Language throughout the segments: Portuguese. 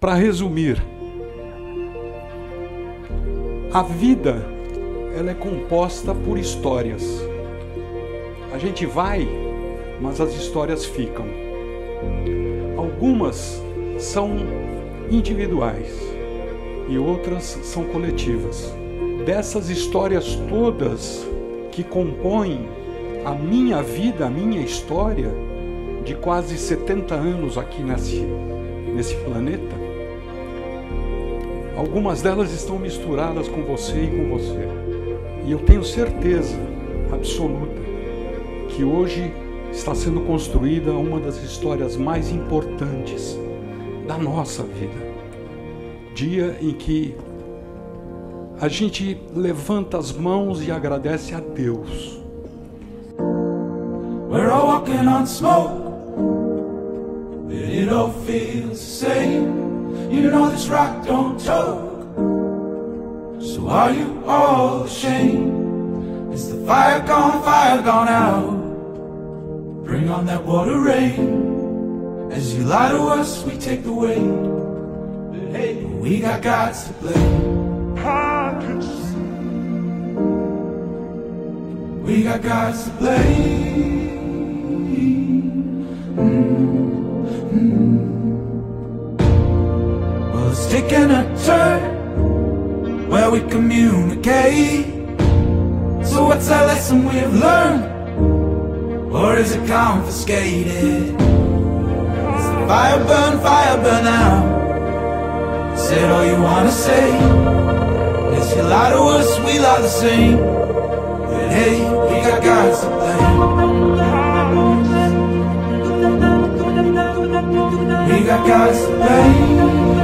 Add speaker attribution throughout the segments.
Speaker 1: Para resumir, a vida ela é composta por histórias. A gente vai, mas as histórias ficam. Algumas são individuais e outras são coletivas. Dessas histórias todas que compõem a minha vida, a minha história de quase 70 anos aqui nesse, nesse planeta, algumas delas estão misturadas com você e com você. E eu tenho certeza absoluta que hoje está sendo construída uma das histórias mais importantes da nossa vida. Dia em que a gente levanta as mãos e agradece a Deus. We're all walking on smoke, but it all feels the same. You know this rock don't choke. So are you all ashamed? Is the fire gone, fire gone out? Bring on that water rain. As you lie to us, we take the weight. But hey, we got gods to blame. We got gods to blame. Mm-hmm. Taking a turn where we communicate. So what's that lesson we've learned? Or is it confiscated? Is fire burn, fire burn out? Said all you wanna say if you lie to us, we lie the same. But hey, we got gods to blame. We got gods to blame.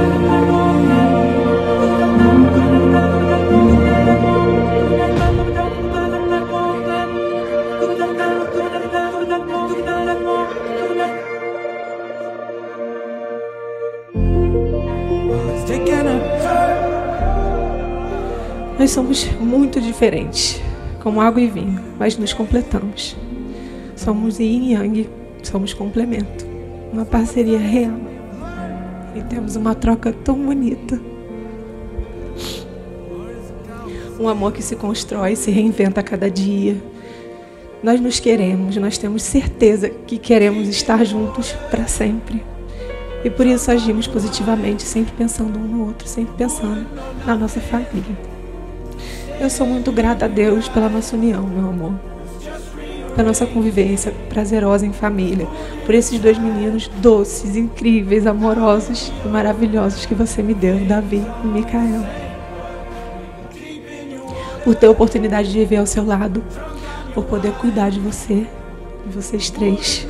Speaker 2: Nós somos muito diferentes, como água e vinho, mas nos completamos. Somos yin e yang, somos complemento, uma parceria real. E temos uma troca tão bonita. Um amor que se constrói, se reinventa a cada dia. Nós nos queremos, nós temos certeza que queremos estar juntos para sempre. E por isso agimos positivamente, sempre pensando um no outro, sempre pensando na nossa família. Eu sou muito grata a Deus pela nossa união, meu amor. Pela nossa convivência prazerosa em família. Por esses dois meninos doces, incríveis, amorosos e maravilhosos que você me deu, Davi e Micael. Por ter a oportunidade de viver ao seu lado. Por poder cuidar de você, de vocês três.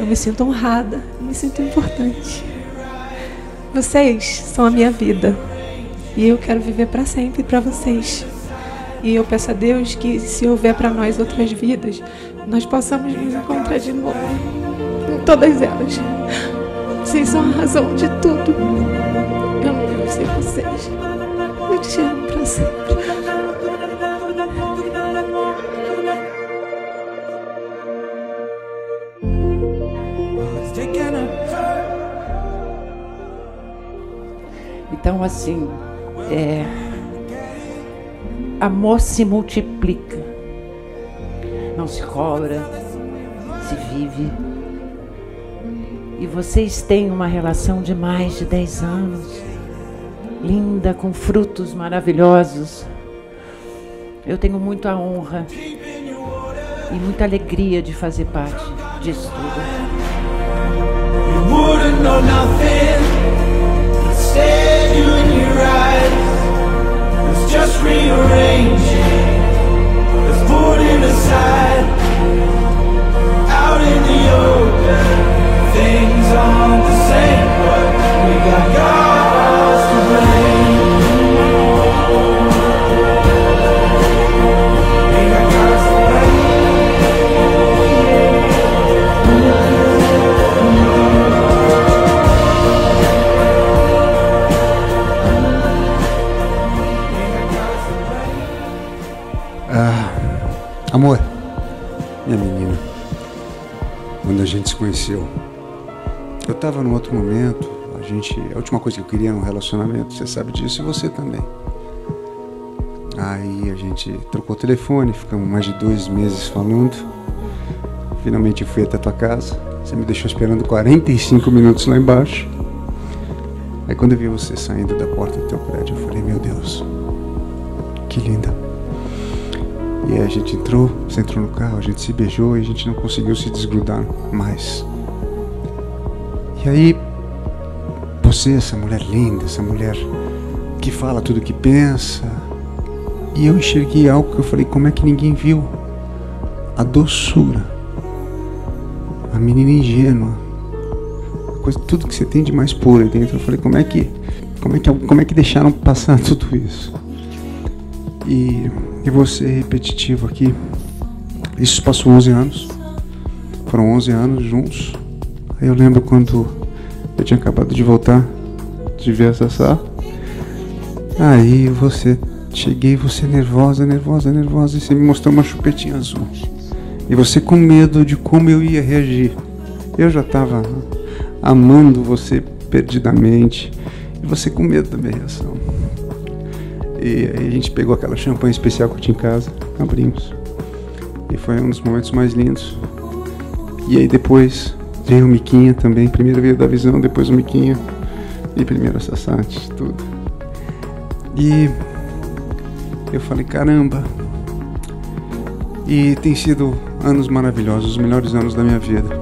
Speaker 2: Eu me sinto honrada, me sinto importante. Vocês são a minha vida. E eu quero viver para sempre para vocês. E eu peço a Deus que, se houver para nós outras vidas, nós possamos nos encontrar de novo em todas elas. Vocês são a razão de tudo. Eu não devo ser vocês. Eu te amo para sempre.
Speaker 3: Então, assim, é, amor se multiplica. Não se cobra, se vive. E vocês têm uma relação de mais de 10 anos, linda, com frutos maravilhosos. Eu tenho muita honra e muita alegria de fazer parte disso tudo.
Speaker 4: Conheceu, eu estava num outro momento, a gente, a última coisa que eu queria num relacionamento, você sabe disso e você também. Aí a gente trocou o telefone, ficamos mais de dois meses falando. Finalmente eu fui até tua casa. Você me deixou esperando 45 minutos lá embaixo. Aí quando eu vi você saindo da porta do teu prédio, eu falei, meu Deus, que linda. E aí a gente entrou, você entrou no carro, a gente se beijou e a gente não conseguiu se desgrudar mais. E aí, você, essa mulher linda, essa mulher que fala tudo que pensa, e eu enxerguei algo que eu falei, como é que ninguém viu? A doçura, a menina ingênua, coisa, tudo que você tem de mais puro dentro. Eu falei, como é que, como é que, como é que deixaram passar tudo isso? E, e você repetitivo aqui. Isso passou 11 anos. Foram 11 anos juntos. Aí eu lembro quando eu tinha acabado de voltar de ver essa sala. Aí você cheguei, você nervosa, nervosa, nervosa, e você me mostrou uma chupetinha azul. E você com medo de como eu ia reagir. Eu já estava amando você perdidamente. E você com medo da minha reação. E aí a gente pegou aquela champanhe especial que eu tinha em casa, abrimos. E foi um dos momentos mais lindos. E aí depois veio o Miquinha também. Primeiro veio da visão, depois o Miquinha. E primeiro a Sassate, tudo. E eu falei, caramba. E tem sido anos maravilhosos, os melhores anos da minha vida.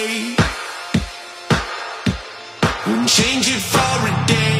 Speaker 5: away and
Speaker 6: change it for a day.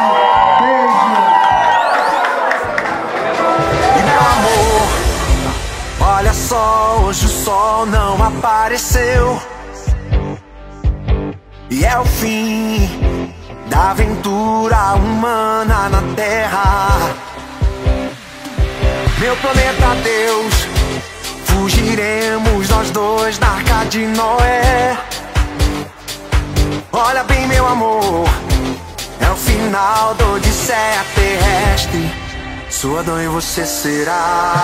Speaker 6: hoje o sol não apareceu. E é o fim da aventura humana na Terra. Meu planeta Deus, fugiremos nós dois da arca de Noé. Olha bem, meu amor, é o final do Odisseia terrestre. Sua dor e você será.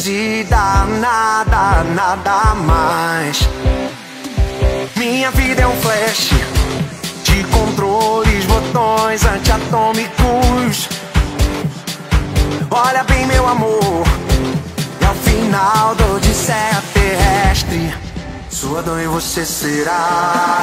Speaker 6: Reduzida a nada, nada mais. Minha vida é um flash de controles, botões antiatômicos. Olha bem meu amor é o final da odisseia terrestre. Sua dor e você será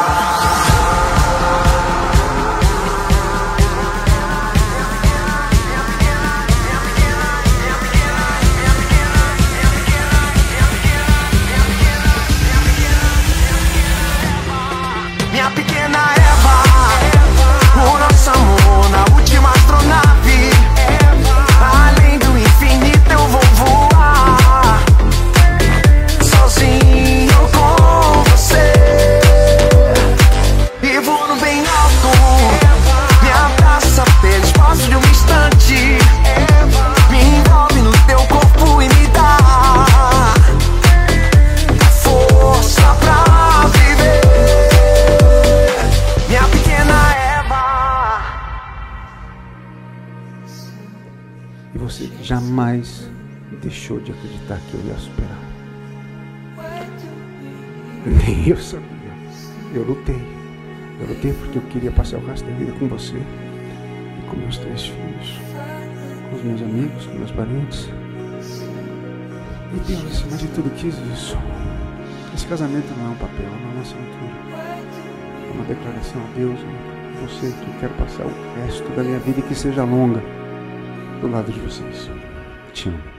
Speaker 4: deixou de acreditar que eu ia superar. Nem eu sabia. Eu lutei. Eu lutei porque eu queria passar o resto da vida com você e com meus três filhos, com os meus amigos, com meus parentes. E Deus, acima de tudo, quis isso. Esse casamento não é um papel, não é uma assinatura. É uma declaração a Deus, a você, que eu quero passar o resto da minha vida e que seja longa do lado de vocês. Te amo.